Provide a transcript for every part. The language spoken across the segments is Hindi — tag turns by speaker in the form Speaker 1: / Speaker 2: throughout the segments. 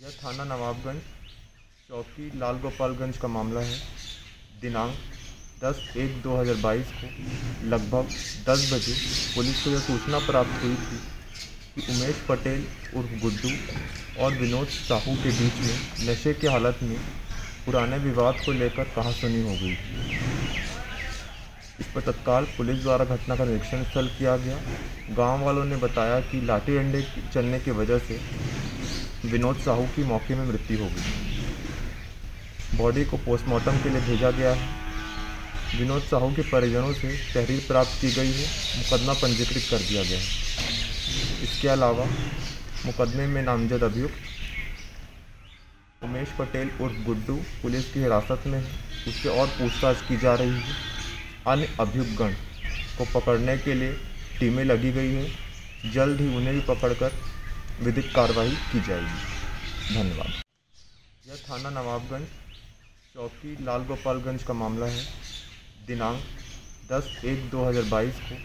Speaker 1: यह थाना नवाबगंज, चौकी लाल गोपालगंज का मामला है। दिनांक 10 एक 2022 को लगभग 10 बजे पुलिस को यह सूचना प्राप्त हुई थी कि उमेश पटेल उर्फ़ गुड्डू और विनोद साहू के बीच में नशे की हालत में पुराने विवाद को लेकर कहासुनी हो गई इस पर तत्काल पुलिस द्वारा घटना का निरीक्षण स्थल किया गया। गाँव वालों ने बताया कि लाठी डंडे चलने की वजह से विनोद साहू की मौके में मृत्यु हो गई। बॉडी को पोस्टमार्टम के लिए भेजा गया है। विनोद साहू के परिजनों से तहरीर प्राप्त की गई है। मुकदमा पंजीकृत कर दिया गया है। इसके अलावा मुकदमे में नामजद अभियुक्त उमेश पटेल उर्फ़ गुड्डू पुलिस की हिरासत में है। उससे और पूछताछ की जा रही है। अन्य अभियुक्तगण को पकड़ने के लिए टीमें लगी गई हैं। जल्द ही उन्हें भी पकड़कर विधिक कार्रवाई की जाएगी। धन्यवाद। यह थाना नवाबगंज, चौकी लाल गोपालगंज का मामला है। दिनांक 10 एक 2022 को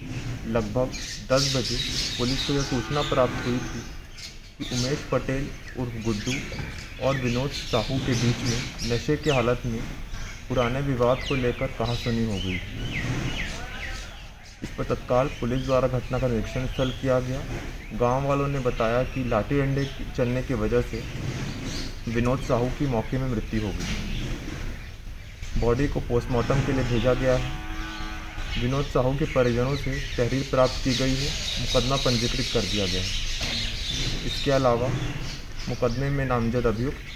Speaker 1: लगभग 10 बजे पुलिस को यह सूचना प्राप्त हुई थी कि उमेश पटेल उर्फ़ गुड्डू और विनोद साहू के बीच में नशे की हालत में पुराने विवाद को लेकर कहासुनी हो गई इस पर तत्काल पुलिस द्वारा घटना का निरीक्षण स्थल किया गया। गाँव वालों ने बताया कि लाठी डंडे चलने की वजह से विनोद साहू की मौके में मृत्यु हो गई। बॉडी को पोस्टमार्टम के लिए भेजा गया है। विनोद साहू के परिजनों से तहरीर प्राप्त की गई है। मुकदमा पंजीकृत कर दिया गया है। इसके अलावा मुकदमे में नामजद अभियुक्त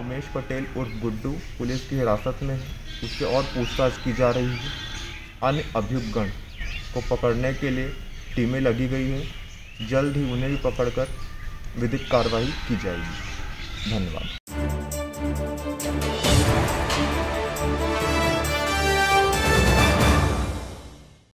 Speaker 1: उमेश पटेल उर्फ़ गुड्डू पुलिस की हिरासत में है। उससे और पूछताछ की जा रही है। अन्य अभियुक्तगण को पकड़ने के लिए टीमें लगी गई हैं। जल्द ही उन्हें भी पकड़कर विधिक कार्रवाई की जाएगी। धन्यवाद।